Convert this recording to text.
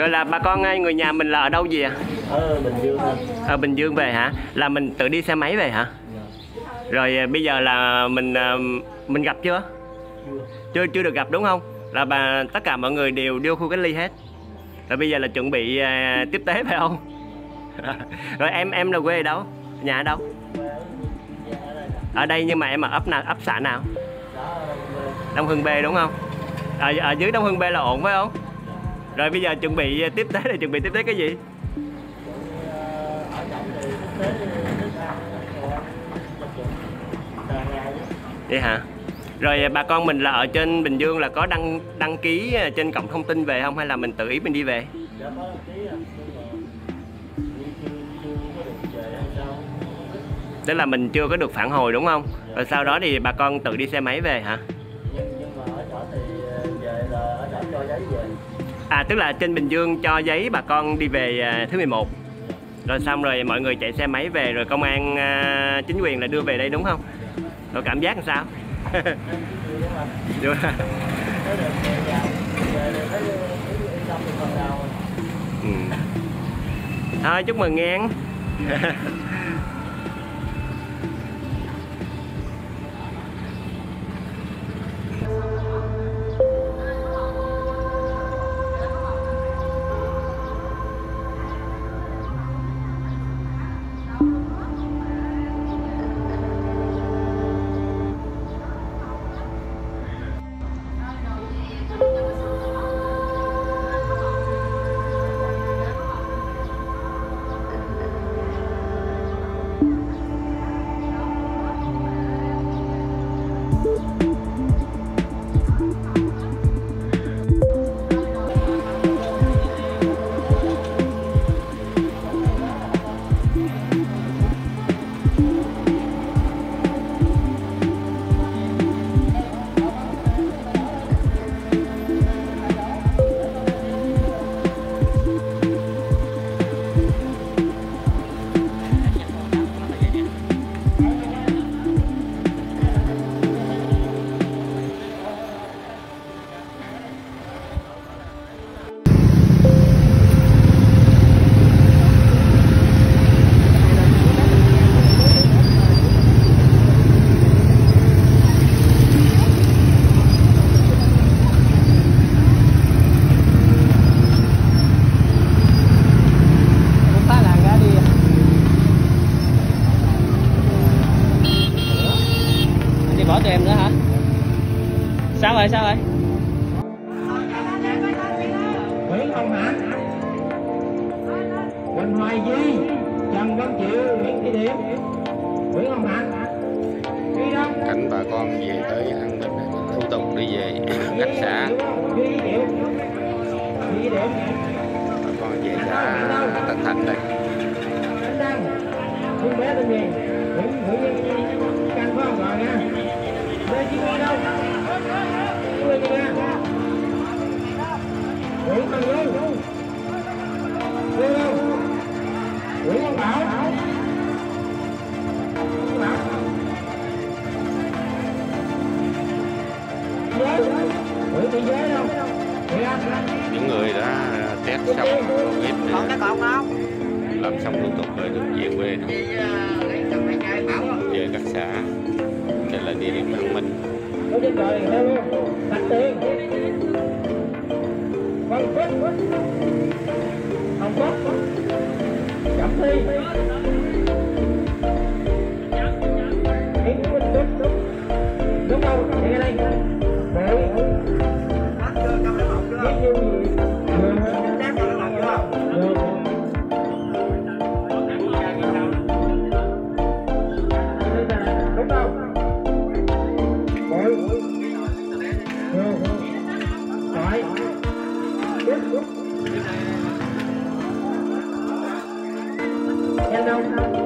rồi là bà con ơi, người nhà mình là ở đâu gì à ở Bình Dương ở Bình Dương về hả? Là mình tự đi xe máy về hả? Rồi à, bây giờ là mình à, mình gặp chưa? Chưa. Chưa được gặp đúng không? Là bà tất cả mọi người đều đưa khu cách ly hết. Rồi bây giờ là chuẩn bị à, tiếp tế phải không? Rồi em em là quê ở đâu? Nhà ở đâu? Ở đây nhưng mà em ở ấp nào ấp xã nào? Đông Hưng B đúng không? Ở, ở dưới Đông Hưng B là ổn phải không rồi bây giờ chuẩn bị ờ, tiếp tế là chuẩn bị tiếp tế cái gì? Vậy hả? Rồi ờ, bà con mình là ở trên Bình Dương là có đăng đăng ký ờ, trên cổng thông tin về không? Hay là mình tự ý mình đi về? Tức là mình chưa có được phản hồi, đúng không? Rồi sau đó thì bà con tự đi xe máy về hả? À tức là trên Bình Dương cho giấy bà con đi về à, thứ 11 rồi xong rồi mọi người chạy xe máy về rồi công an uh, chính quyền là đưa về đây đúng không rồi cảm giác làm sao Được. ừ. thôi chúc mừng nghe bỏ cho em nữa hả? Sao rồi sao rồi? Nguyễn Công Hạnh Quỳnh Hoài Duy Trần Văn Triệu Nguyễn Thị Điểm Nguyễn Công Hạnh cảnh bà con về tới an định thủ tục đi về các xã bà con về xã Tân Thành đây những người đã test xong covid làm xong thủ tục rồi được về quê không? Về các xã đây là địa điểm an minh có trên trời theo luôn đặt tiền phân phất không phất chậm thi Hello. É